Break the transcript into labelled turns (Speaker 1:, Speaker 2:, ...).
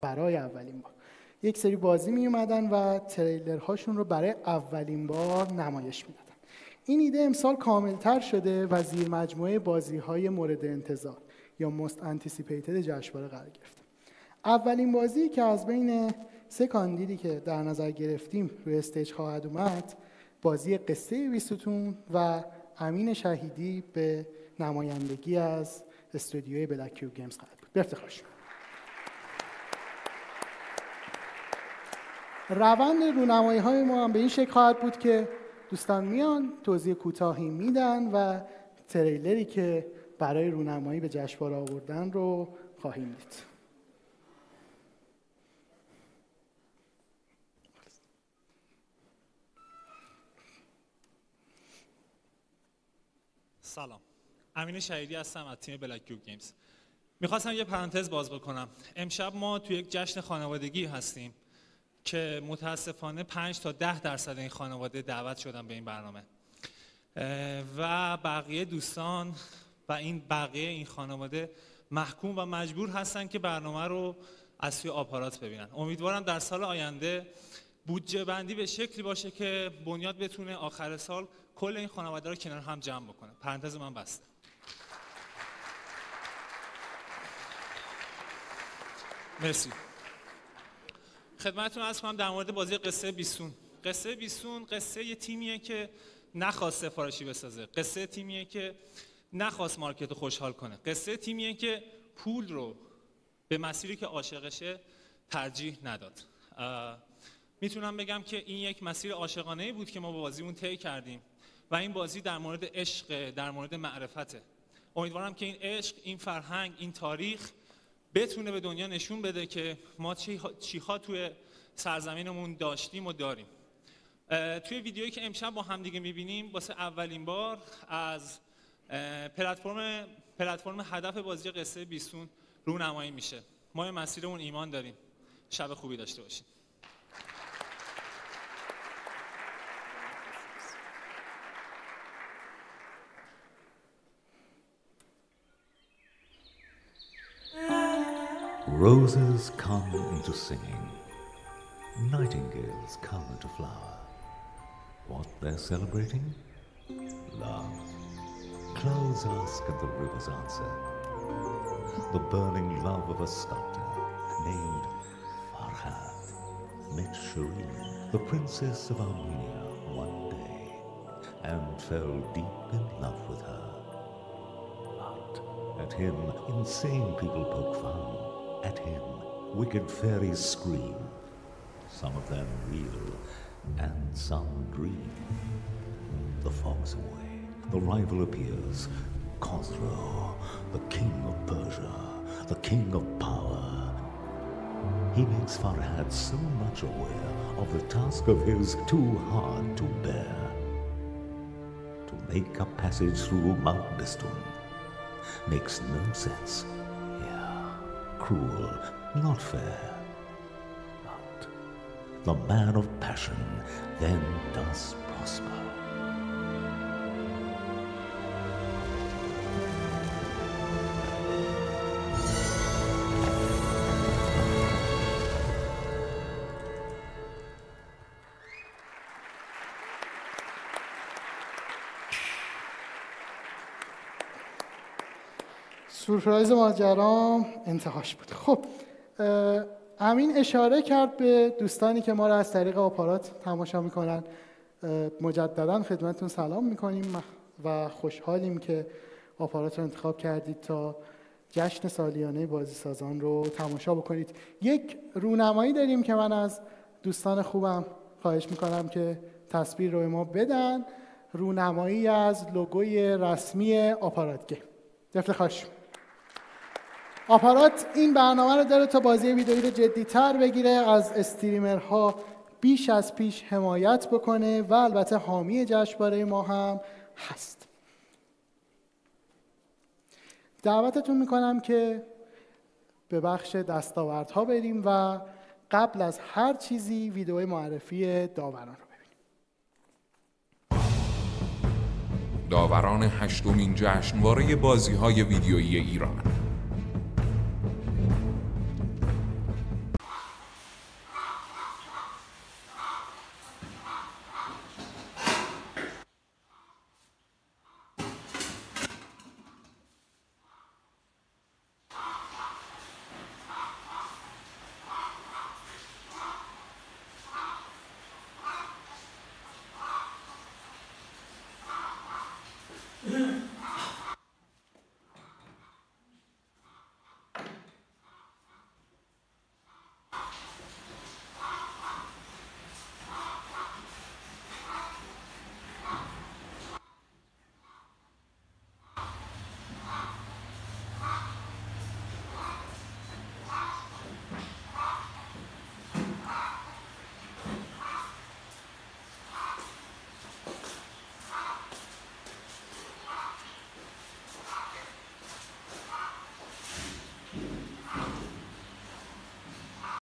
Speaker 1: برای اولین بار. یک سری بازی می اومدن و تریلرهاشون رو برای اولین بار نمایش می‌دادن. این ایده امسال کاملتر شده و زیر مجموعه بازی های مورد انتظار یا most anticipated جشنواره قرار گرفته. اولین بازی که از بین سه کاندیدی که در نظر گرفتیم روی استیج خواهد اومد بازی قصه بیستون و امین شهیدی به نمایندگی از استودیوی بلک کیوب گیمز خواهد بود. بفتخار روند رونمایی های ما هم به این شکل خواهد بود که دوستان میان توضیح کوتاهی میدن و تریلری که برای رونمایی به جشنواره آوردن رو خواهیم دید.
Speaker 2: سلام. امین شهیدی هستم از تیم بلک کیوب گیمز می‌خواستم یه پرانتز باز بکنم. امشب ما تو یک جشن خانوادگی هستیم. که متاسفانه 5 تا 10 درصد این خانواده دعوت شدن به این برنامه. و بقیه دوستان و این بقیه این خانواده محکوم و مجبور هستن که برنامه رو از سوی آپارات ببینن. امیدوارم در سال آینده بودجه بندی به شکلی باشه که بنیاد بتونه آخر سال کل این خانواده رو کنار هم جمع بکنه. پرانتز من بسته. مرسی. خدمتتون از کنم در مورد بازی قصه بیسون قصه بیسون قصه یه تیمیه که نخواست سفارشی بسازه. قصه تیمیه که نخواست مارکت خوشحال کنه. قصه تیمیه که پول رو به مسیری که عاشقشه ترجیح نداد. می‌تونم بگم که این یک مسیر عاشقانه بود که ما با بازی اون طی کردیم و این بازی در مورد عشق در مورد معرفته. امیدوارم که این عشق این فرهنگ این تاریخ بتونه به دنیا نشون بده که ما چیها توی سرزمینمون داشتیم و داریم. توی ویدیویی که امشب با همدیگه می‌بینیم واسه اولین بار از پلتفرم پلتفرم هدف بازی قصه بیستون رونمایی میشه. ما مسیرمون ایمان داریم. شب خوبی داشته باشیم
Speaker 3: Roses come into singing, nightingales come into flower. What they're celebrating? Love. Clouds ask and the rivers answer. The burning love of a sculptor named Farhad met Shireen, the princess of Armenia, one day and fell deep in love with her. But at him, insane people poke fun at him, wicked fairies scream, some of them real and some dream. The fog's away, the rival appears, Khosrow, the king of Persia, the king of power. He makes Farhad so much aware of the task of his too hard to bear. To make a passage through Mount Bistun makes no sense cruel, not fair. But the man of passion then does prosper.
Speaker 1: سورپرایز ماجرام انتهاش بود. خب امین اشاره کرد به دوستانی که ما را از طریق آپارات تماشا می‌کنن. مجددا خدمتتون سلام می‌کنیم و خوشحالیم که آپارات رو انتخاب کردید تا جشن سالیانه بازی سازان رو تماشا بکنید. یک رونمایی داریم که من از دوستان خوبم خواهش می‌کنم که تصویر رو ما بدن. رونمایی از لوگوی رسمی آپارات گیم افتخارش آپارات این برنامه رو داره تا بازی ویدئویی رو جدیتر بگیره از استریمرها بیش از پیش حمایت بکنه و البته حامی جشنواره ما هم هست. دعوتتون می‌کنم که به بخش دستاوردها بریم و قبل از هر چیزی ویدئوی معرفی داوران رو ببینیم.
Speaker 4: داوران هشتمین جشنواره بازی های ویدیویی ایران.